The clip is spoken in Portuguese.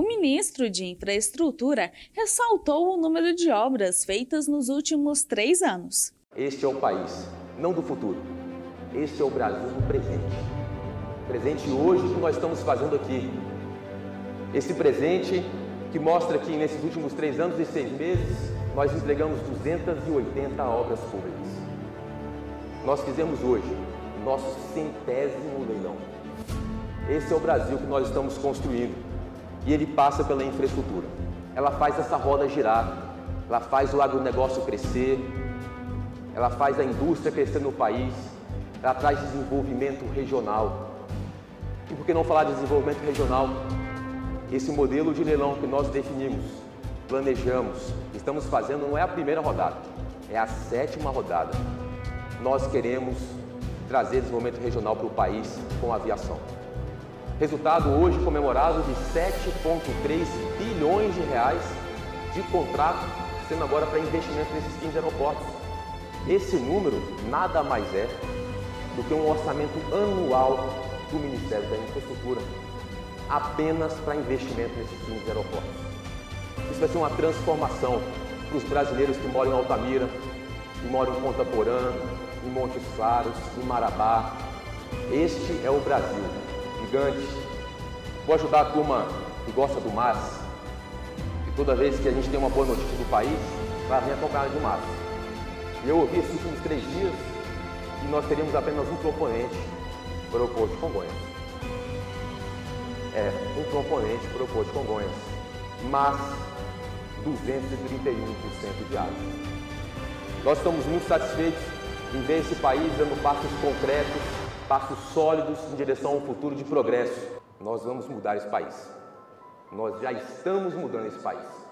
O ministro de Infraestrutura ressaltou o número de obras feitas nos últimos três anos. Este é o país, não do futuro. Este é o Brasil do presente. Presente hoje que nós estamos fazendo aqui. Esse presente que mostra que nesses últimos três anos e seis meses nós entregamos 280 obras públicas. Nós fizemos hoje nosso centésimo leilão. Esse é o Brasil que nós estamos construindo e ele passa pela infraestrutura. Ela faz essa roda girar, ela faz o agronegócio crescer, ela faz a indústria crescer no país, ela traz desenvolvimento regional. E por que não falar de desenvolvimento regional? Esse modelo de leilão que nós definimos, planejamos, estamos fazendo não é a primeira rodada, é a sétima rodada. Nós queremos trazer desenvolvimento regional para o país com a aviação. Resultado hoje comemorado de 7,3 bilhões de reais de contrato, sendo agora para investimento nesses 15 aeroportos. Esse número nada mais é do que um orçamento anual do Ministério da Infraestrutura, apenas para investimento nesses 15 aeroportos. Isso vai ser uma transformação para os brasileiros que moram em Altamira, que moram em Ponta Porã, em Montes Claros, em Marabá. Este é o Brasil gigante. Vou ajudar a turma que gosta do mar. E toda vez que a gente tem uma boa notícia do país, vai vir acompanhada de mar. E eu ouvi esses últimos três dias que nós teríamos apenas um proponente para o aeroporto de Congonhas. É, um proponente para o aeroporto de Congonhas, mas 231% de água. Nós estamos muito satisfeitos em ver esse país dando passos concretos passos sólidos em direção a um futuro de progresso. Nós vamos mudar esse país. Nós já estamos mudando esse país.